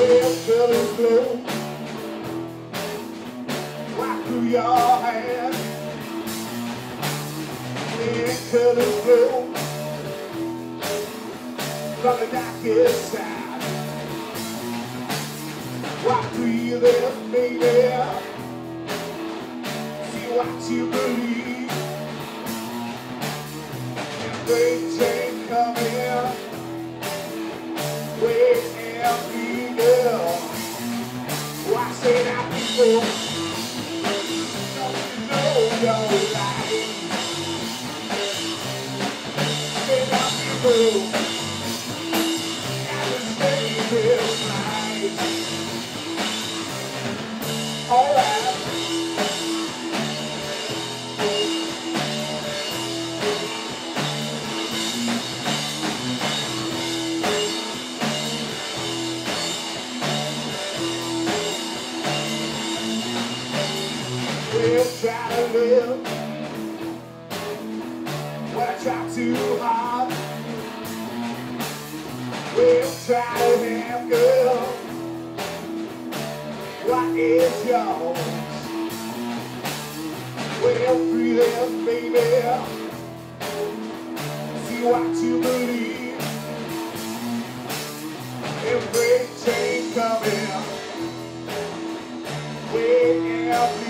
Well, colors glow right through your hand. Colors glow from the darkest side. Right through your lips, baby. See what you believe. That people We'll try to live. When I try too hard, we'll try to have girl. What is yours? Well, free this, baby. See what you believe. Every change coming. Wait bleeding.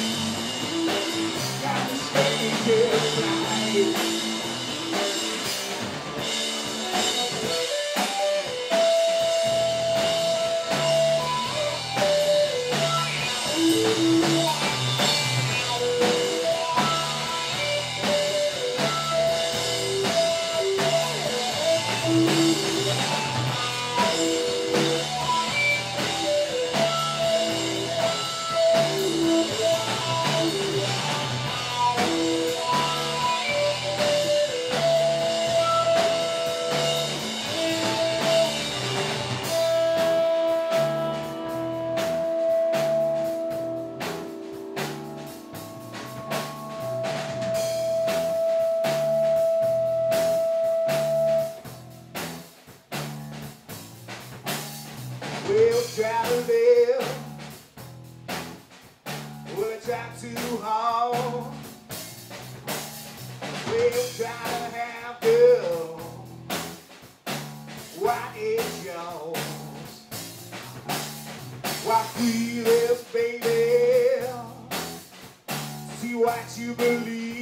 We'll try to live. We'll try too hard. We'll try to have girl. What is yours? Why feel this, baby? See what you believe.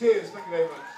Cheers, thank you very much.